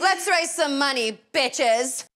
Let's raise some money, bitches.